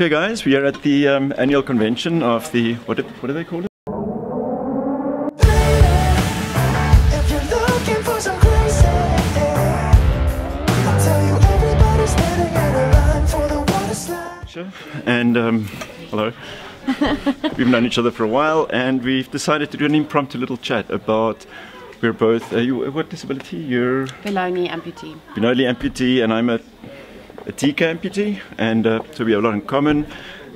Okay, guys, we are at the um, annual convention of the what? Do, what do they call it? If you're looking for some crazy, I'll tell you everybody's standing in a line for the water slide. Sure. And um, hello. we've known each other for a while, and we've decided to do an impromptu little chat about. We're both. Uh, you, what disability? You're below-knee amputee. Benoli amputee, and I'm a, a TK amputee, and uh, so we have a lot in common.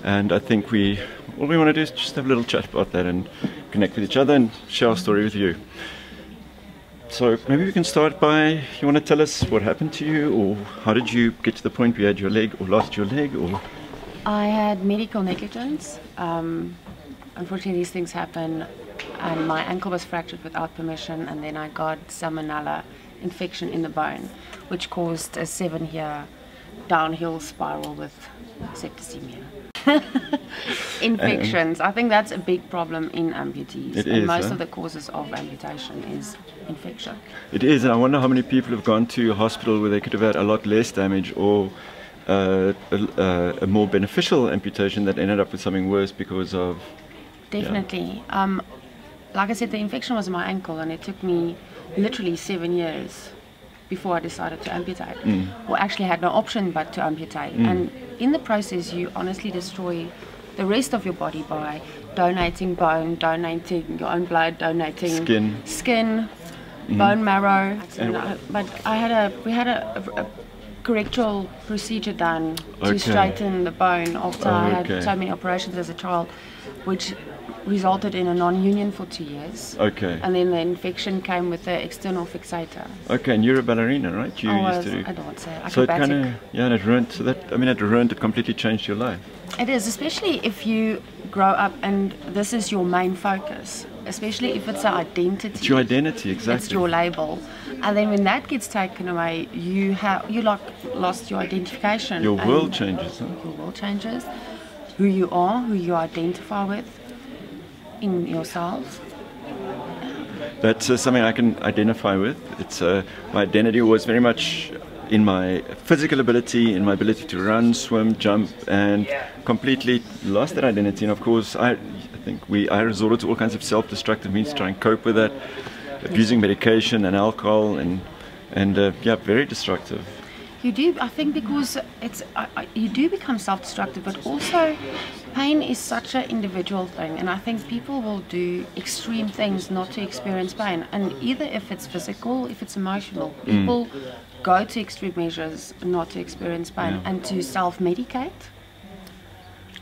And I think we all we want to do is just have a little chat about that and connect with each other and share our story with you. So maybe we can start by you want to tell us what happened to you, or how did you get to the point where you had your leg or lost your leg, or I had medical negligence. Um, unfortunately, these things happen, and my ankle was fractured without permission, and then I got salmonella infection in the bone, which caused a seven-year downhill spiral with septicemia. Infections. I think that's a big problem in amputees, It and is, most huh? of the causes of amputation is infection. it is. And I wonder how many people have gone to a hospital where they could have had a lot less damage, or uh, a, a, a more beneficial amputation that ended up with something worse because of Definitely. Um, like I said, the infection was in my ankle, and it took me literally seven years before I decided to amputate. Mm. Or actually had no option but to amputate. Mm. And in the process, you honestly destroy the rest of your body by donating bone, donating your own blood, donating Skin. skin, mm-hmm. bone marrow. And- but I had a we had a, a, a correctional procedure done to straighten the bone after I had so many operations as a child, which resulted in a non-union for two years. okay, And then the infection came with the external fixator. okay. And you're a ballerina, right? You I used was a dancer, So it acrobatic. kind of yeah, and it ruined. So that I mean, it ruined. It completely changed your life. It is, especially if you grow up and this is your main focus, especially if it's an identity. It's your identity, exactly. It's your label, and then when that gets taken away, you have you like lost your identification. Your world changes. Huh? Your world changes. Who you are, who you identify with, in yourself. That's uh, something I can identify with. It's uh, my identity was very much in my physical ability, in my ability to run, swim, jump, and completely lost that identity. And of course, I, I think we I resorted to all kinds of self-destructive means to try and cope with that, abusing medication and alcohol, and and uh, yeah, very destructive. You do, I think, because it's you do become self-destructive, but also pain is such an individual thing, and I think people will do extreme things not to experience pain, and either if it's physical, if it's emotional, Mm. people go to extreme measures not to experience pain Yeah. and to self-medicate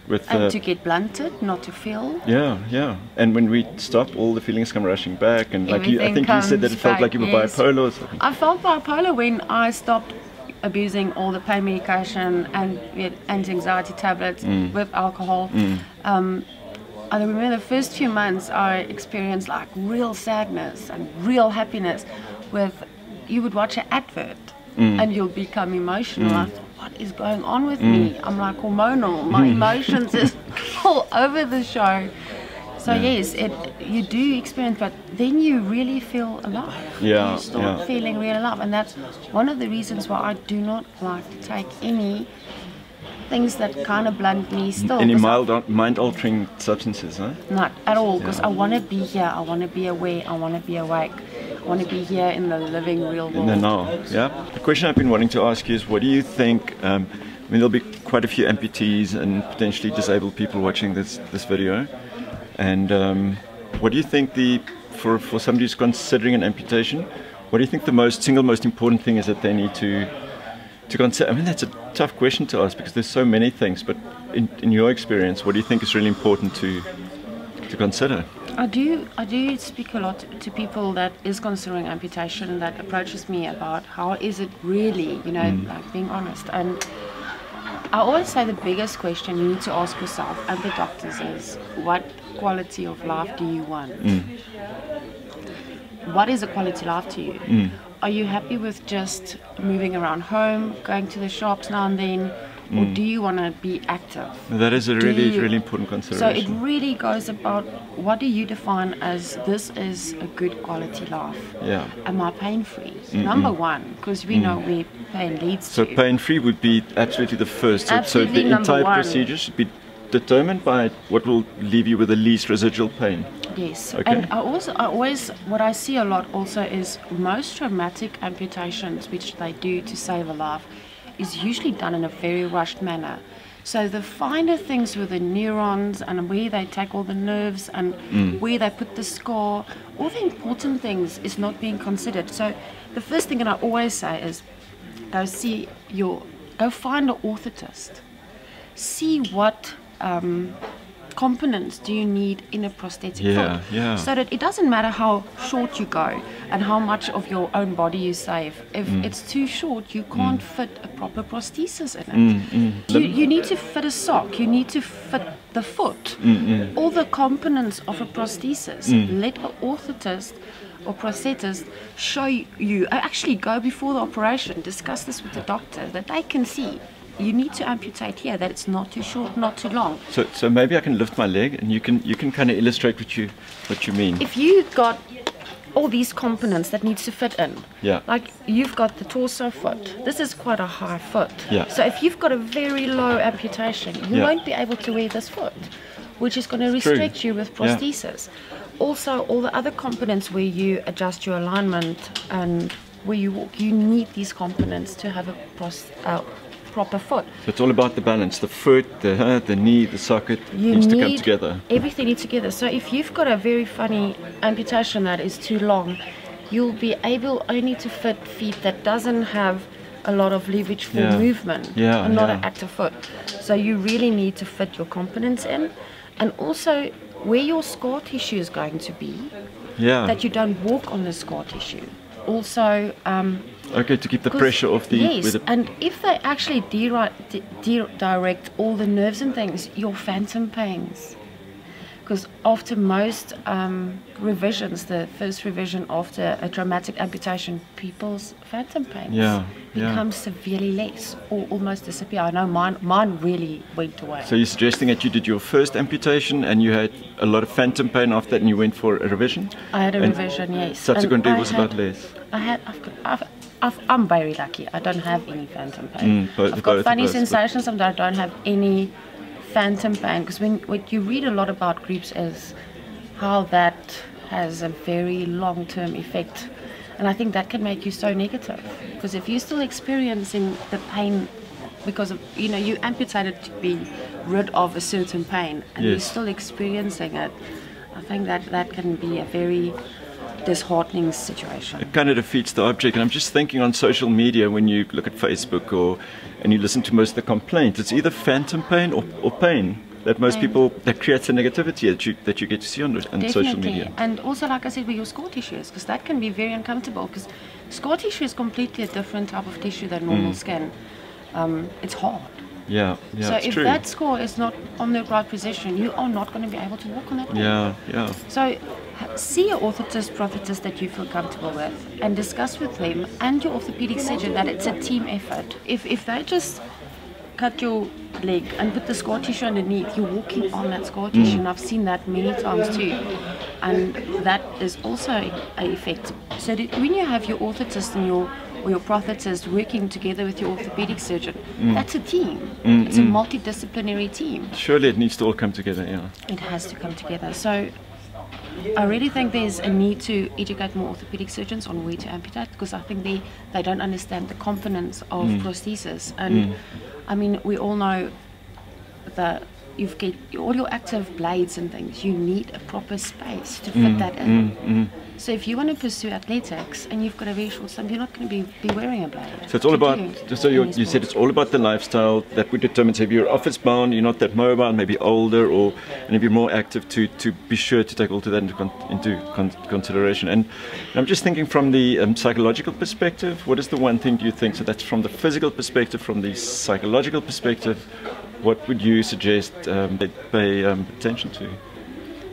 With and uh, to get blunted, not to feel. yeah, yeah. And when we stop, all the feelings come rushing back, and like you, I think you said that it felt like you were yes. bipolar or something. I felt bipolar when I stopped abusing all the pain medication and anti-anxiety tablets with alcohol. Um, I remember the first few months I experienced like real sadness and real happiness. With you would watch an advert and you'll become emotional. What is going on with me? Mm. I'm like hormonal. My mm. emotions is all over the show. So yes, it you do experience, but then you really feel alive. Yeah, you start yeah. feeling real alive, and that's one of the reasons why I do not like to take any things that kind of blunt me. Still, Any mild, mind-altering substances, huh? not at all, because I want to be here. I want to be aware. I want to be awake. Want to be here in the living real world. In the now, yeah. The question I've been wanting to ask you is, what do you think? Um, I mean, there'll be quite a few amputees and potentially disabled people watching this this video, and um, what do you think the for for somebody who's considering an amputation? What do you think the most single most important thing is that they need to to consider? I mean, that's a tough question to ask because there's so many things. But in, in your experience, what do you think is really important to to consider? I do I do speak a lot to people that is considering amputation that approaches me about how is it really, you know, mm. like being honest. And I always say the biggest question you need to ask yourself and the doctors is what quality of life do you want? Mm. What is a quality life to you? Mm. Are you happy with just moving around home, going to the shops now and then, or mm. do you want to be active? That is a really, you- really important consideration. So it really goes about what do you define as this is a good quality life? yeah. Am I pain free? Number one, because we know mm. where pain leads So to. So pain free would be absolutely the first. So, so Absolutely the number entire one. procedure should be determined by what will leave you with the least residual pain. Yes, Okay. and I also I always what I see a lot also is most traumatic amputations, which they do to save a life, is usually done in a very rushed manner. So the finer things with the neurons and where they take all the nerves and where they put the scar, all the important things is not being considered. So the first thing that I always say is go see your go find an orthotist see what um, components do you need in a prosthetic Yeah, foot? yeah. so that it doesn't matter how short you go and how much of your own body you save. If Mm. it's too short you can't fit a proper prosthesis in it. Mm, You, you need to fit a sock. You need to fit the foot. Mm, all the components of a prosthesis. Let an orthotist or prosthetist show you. Uh, actually go before the operation. Discuss this with the doctor that they can see you need to amputate here that it's not too short not too long So, so maybe I can lift my leg, and you can you can kind of illustrate what you what you mean. if you've got all these components that needs to fit in Yeah. like you've got the torso foot this is quite a high foot Yeah. so if you've got a very low amputation you Yeah. won't be able to wear this foot which is going to True. restrict you with Yeah. prosthesis also all the other components where you adjust your alignment and where you walk you need these components to have a pros- uh, proper foot So it's all about the balance. The foot, the uh, the knee, the socket you needs need to come together. everything needs together. So if you've got a very funny amputation that is too long, you'll be able only to fit feet that doesn't have a lot of leverage for Yeah. movement Yeah, and not yeah. an active foot. So you really need to fit your components in, and also where your scar tissue is going to be, Yeah. that you don't walk on the scar tissue. Also. Um, okay, to keep the pressure off the. yes, the and if they actually deri- di- di- direct all the nerves and things, your phantom pains. Because after most um, revisions, the first revision after a traumatic amputation, people's phantom pains Yeah, yeah. become severely less or almost disappear. I know mine, mine really went away. so you're suggesting that you did your first amputation and you had a lot of phantom pain after that, and you went for a revision. I had a and revision, yes. Subsequently, And it I was a lot less. I had, I've, I've, I've, I'm very lucky. I don't have any phantom pain. Mm, both- I've got of funny but- sensations, and I don't have any phantom pain. Because when what you read a lot about groups is how that has a very long-term effect, and I think that can make you so negative. Because if you're still experiencing the pain because of you know you amputated to be rid of a certain pain, and you're still experiencing it, I think that that can be a very disheartening situation. It kind of defeats the object. And I'm just thinking on social media when you look at Facebook or and you listen to most of the complaints, it's either phantom pain or, or pain that most Pain. people that creates a negativity that you that you get to see on, on social media. And also, like I said, with your scar tissues, because that can be very uncomfortable. Because scar tissue is completely a different type of tissue than normal skin. Um, it's hard. Yeah, Mm. yeah, so if true. that scar is not on the right position, you are not going to be able to walk on that. yeah, yeah. So see an orthotist, prosthetist that you feel comfortable with, and discuss with them and your orthopedic surgeon that it's a team effort. If if they just cut your leg and put the scar tissue underneath, you're walking on that scar tissue, mm. and I've seen that many times too, and that is also a effect. So when you have your orthotist and your or your prosthetist working together with your orthopedic surgeon, mm. that's a team. Mm, it's a multidisciplinary team Surely it needs to all come together. Yeah. it has to come together. So I really think there's a need to educate more orthopedic surgeons on where to amputate because I think they, they don't understand the components of prosthesis. And I mean, we all know that you've got all your active blades and things, you need a proper space to fit mm, that in. Mm, mm. So if you want to pursue athletics and you've got a very short stump, you're not going to be, be wearing a blade. So it's all about. do So you, you said it's all about the lifestyle that would determine if you're office bound, you're not that mobile, maybe older, or and if you're more active, to to be sure to take all to that into, con, into con, consideration. And, I'm just thinking from the um, psychological perspective. What is the one thing do you think? So that's from the physical perspective, from the psychological perspective. What would you suggest um, they pay um, attention to?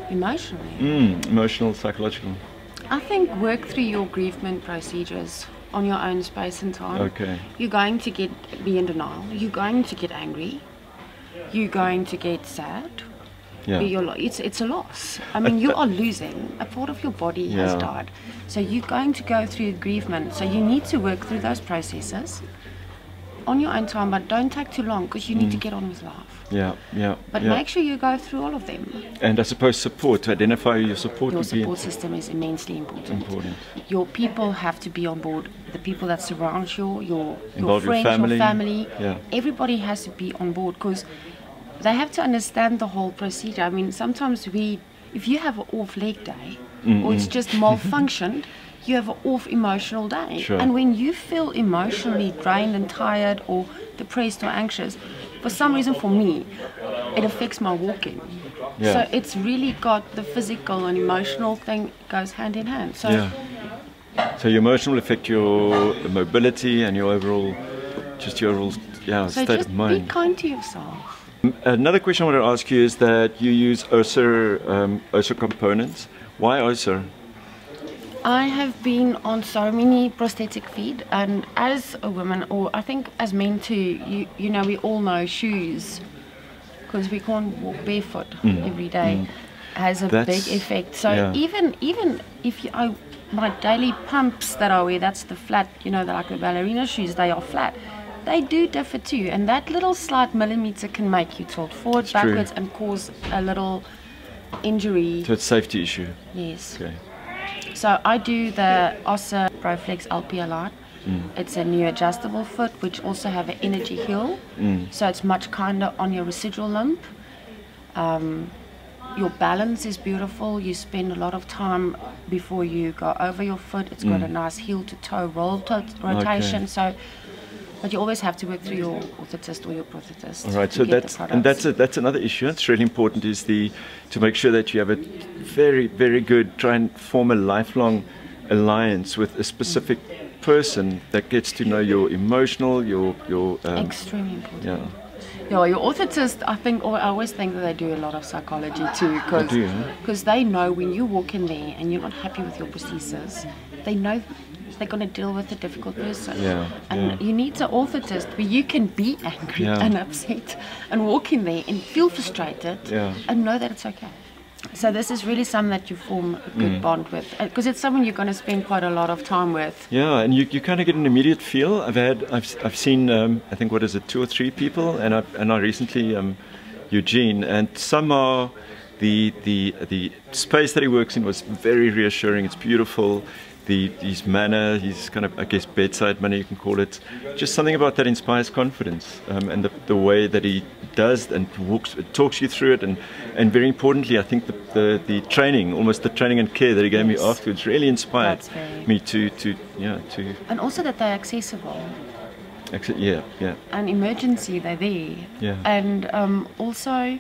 emotionally. Mm, emotional, psychological. I think work through your grievement procedures. on your own space and time. Okay. You're going to get be in denial. You're going to get angry. You're going to get sad. Yeah. You're lo- it's it's a loss. I mean, you are losing a part of your body has Yeah. died. So you're going to go through grievement. So you need to work through those processes on your own time, but don't take too long because you need to get on with life. Yeah, yeah. But Mm. yeah. make sure you go through all of them. and I suppose support to identify your support Your support system is immensely important. important. Your people have to be on board. The people that surround you, your your Involve your friends, family. your family, Yeah. everybody has to be on board because they have to understand the whole procedure. I mean, sometimes we, if you have an off leg day or it's just malfunctioned, you have an off emotional day. Sure. And when you feel emotionally drained and tired or depressed or anxious, for some reason for me, it affects my walking. Yeah. So it's really got the physical and emotional thing goes hand in hand. So Yeah. So your emotion will affect your mobility and your overall, just your overall, yeah, So state just of be mind. kind to yourself. Another question I want to ask you is that you use Össur, um, Össur components. Why Össur? I have been on so many prosthetic feet, and as a woman, or I think as men too, you you know we all know shoes, because we can't walk barefoot every day, has a Mm. That's- big effect. So yeah. even even if you, I my daily pumps that I wear, that's the flat, you know, the, like the ballerina shoes, they are flat. They do differ too, and that little slight millimeter can make you tilt forward, It's true. backwards, and cause a little injury. So it's a safety issue. Yes. Okay. So I do the Össur Pro-Flex LP Align. Mm. It's a new adjustable foot which also have an energy heel. Mm. So it's much kinder on your residual limb. Um, your balance is beautiful. You spend a lot of time before you go over your foot. It's got mm. a nice heel to toe roll to- rotation. So, but you always have to work through your orthotist or your prosthetist. All right, so that's and that's a, that's another issue. That's really important. Is the to make sure that you have a very very good try and form a lifelong alliance with a specific person that gets to know your emotional, your your um, extremely important. yeah. Yeah, your orthotist, I think, or I always think that they do a lot of psychology too, because do, huh? they know when you walk in there and you're not happy with your prosthesis, they know they're going to deal with a difficult person. Yeah, And yeah. you need an orthotist where you can be angry Yeah. and upset and walk in there and feel frustrated Yeah. and know that it's okay. So this is really something that you form a good Mm. bond with, because it's someone you're going to spend quite a lot of time with. Yeah, and you, you kind of get an immediate feel. I've had I've, I've seen um, I think what is it two or three people, and I and I recently um, Eugene, and some are the the the space that he works in was very reassuring. It's beautiful. The, his manner, his kind of, I guess, bedside manner, you can call it. Just something about that inspires confidence, um, and the, the way that he does and walks, talks you through it, and, and very importantly, I think the, the, the training, almost the training and care that he gave Yes. me afterwards, really inspired me to, to, yeah, to, And also that they're accessible. yeah, yeah, an emergency, they're there. Yeah. And um, also,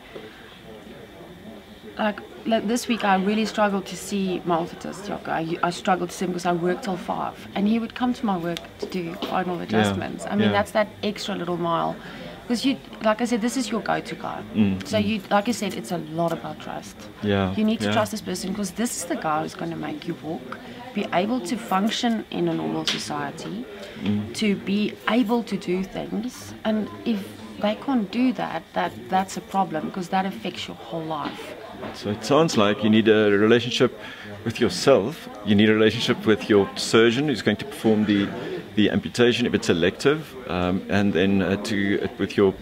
like, like this week, I really struggled to see my orthotist, Jocko. I, I struggled to see him because I worked till five, and he would come to my work to do final adjustments. I mean, yeah. that's that extra little mile. Because you, like I said, this is your go-to guy. So you, like I said, it's a lot about trust. Mm, Yeah, You need to yeah. trust this person because this is the guy who's going to make you walk, be able to function in a normal society, Mm. to be able to do things. And if they can't do that, that that's a problem because that affects your whole life. So it sounds like you need a relationship with yourself. You need a relationship with your surgeon who's going to perform the, the amputation if it's elective, um, and then uh, to uh, with your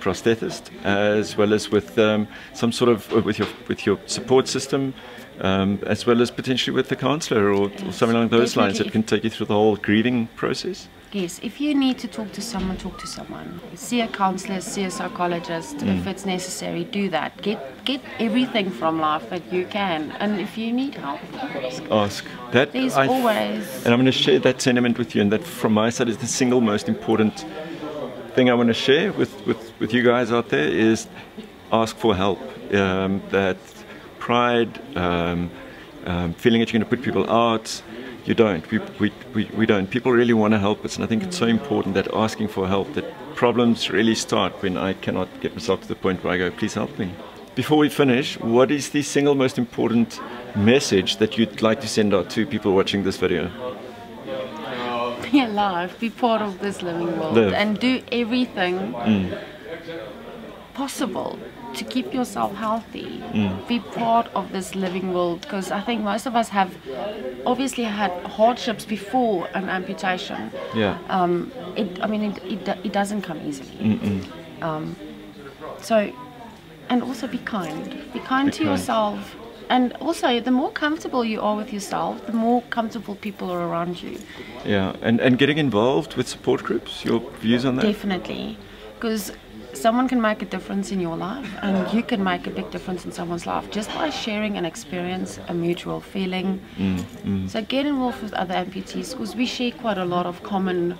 prosthetist, as well as with um, some sort of uh, with your with your support system, um, as well as potentially with the counsellor or, or something along those lines that can take you through the whole grieving process. Yes, if you need to talk to someone, talk to someone. See a counselor, see a psychologist. If it's necessary, do that. Get get everything from life that you can. And if you need help, ask. ask. That There's I- always and I'm going to share that sentiment with you, and that from my side is the single most important thing I want to share with, with, with you guys out there is ask for help. Um, that pride, um, um, feeling that you're going to put people out, you don't. We, we, we, we don't. People really want to help us, and I think it's so important that asking for help, that problems really start when I cannot get myself to the point where I go, please help me. Before we finish, what is the single most important message that you'd like to send out to people watching this video? be alive, be part of this living world, Live. and do everything mm. possible to keep yourself healthy. Be part of this living world because I think most of us have obviously had hardships before an amputation. Yeah. Um, it, I mean, it, it, it doesn't come easily. Um, so, and also be kind. Be kind Be to kind. yourself. And also, the more comfortable you are with yourself, the more comfortable people are around you. Yeah. And and getting involved with support groups. Your views on that? Definitely. Because someone can make a difference in your life, and you can make a big difference in someone's life just by sharing an experience, a mutual feeling. Mm, mm. So get involved with other amputees because we share quite a lot of common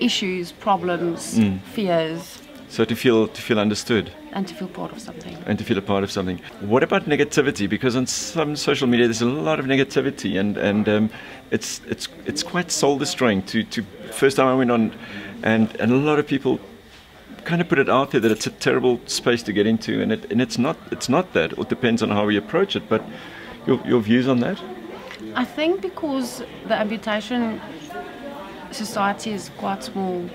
issues, problems, mm. fears, So to feel to feel understood. and to feel part of something. and to feel a part of something. What about negativity? Because on some social media, there's a lot of negativity, and and um, it's it's it's quite soul destroying. To to first time I went on, and and a lot of people kind of put it out there that it's a terrible space to get into, and it and it's not it's not that. It depends on how we approach it. But your your views on that? I think because the amputation society is quite small,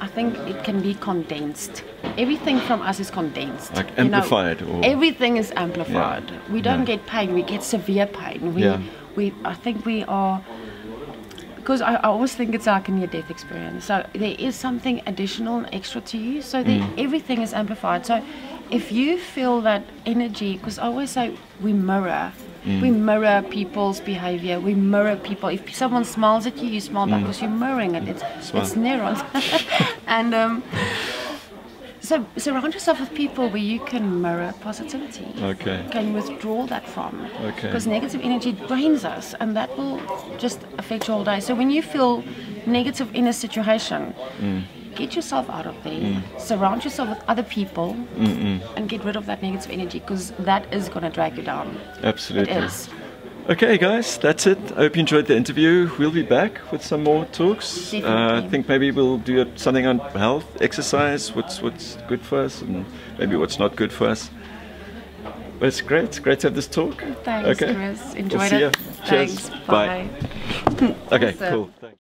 I think it can be condensed. Everything from us is condensed. Like you know. amplified or- everything is amplified. We don't Yeah. get pain; we get severe pain. We, Yeah. we, I think we are. Because I, I always think it's like a near-death experience. So there is something additional and extra to you. So there, Mm. everything is amplified. So if you feel that energy, because I always say we mirror, we Mm. mirror people's behavior. We mirror people. If someone smiles at you, you smile back because you're mirroring it. It's Mm. Smile. it's neurons. and um, so surround yourself with people where you can mirror positivity. Okay. Can withdraw that from. Okay. Because negative energy drains us, and that will just affect your whole day. So when you feel negative in a situation. Mm. Get yourself out of there. Surround yourself with other people, and get rid of that negative energy because that is going to drag you down. Absolutely. is. Okay, guys, that's it. I hope you enjoyed the interview. We'll be back with some more talks. Uh, I think maybe we'll do something on health, exercise, what's what's good for us, and maybe what's not good for us. But it's great. It's great to have this talk. Thanks, okay. Chris. We'll see it. Cheers. Thanks. Bye. Bye. Okay, Awesome. cool. Thanks.